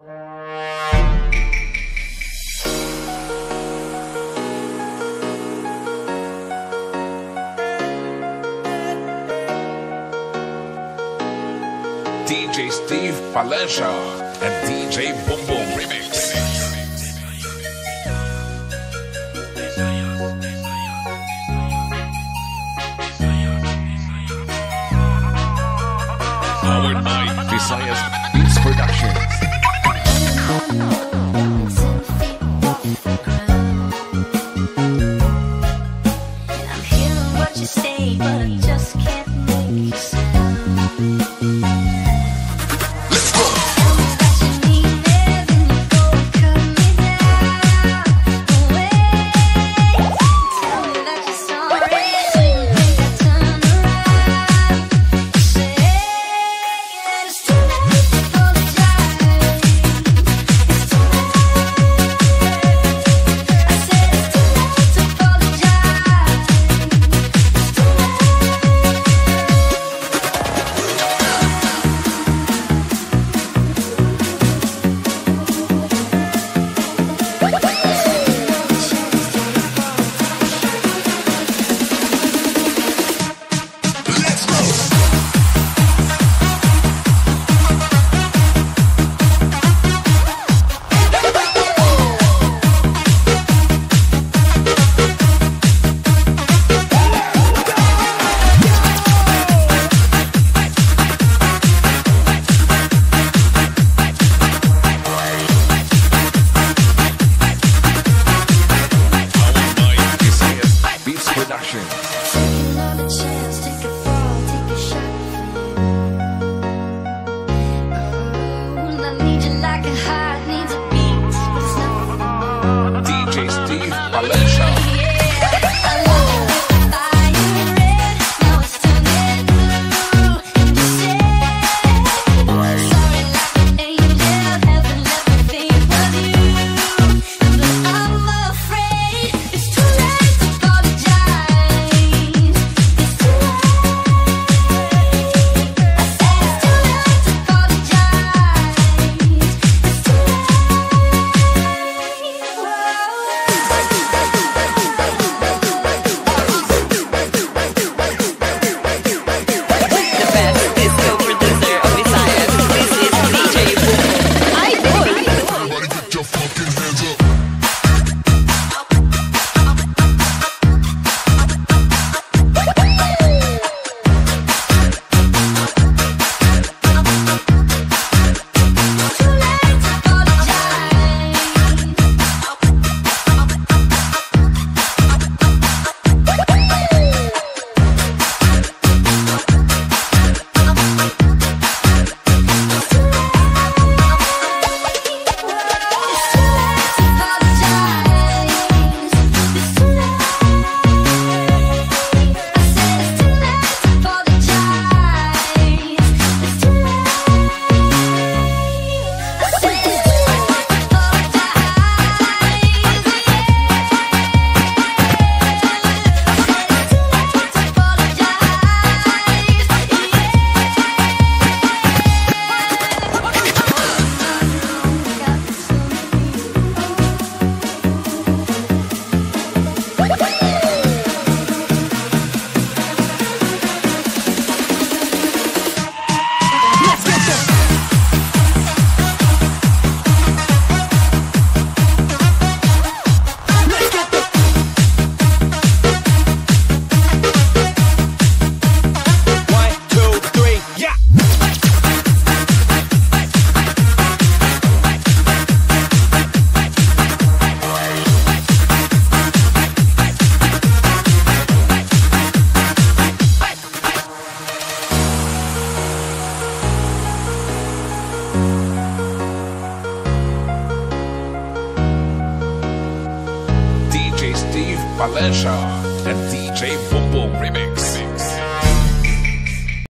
DJ Steve Palencia and DJ BomBom Remix. Powered by Visayas Beats Productions. DJ Steve Palestra. fucking hands up. Valencia and DJ BomBom Remix. Remix.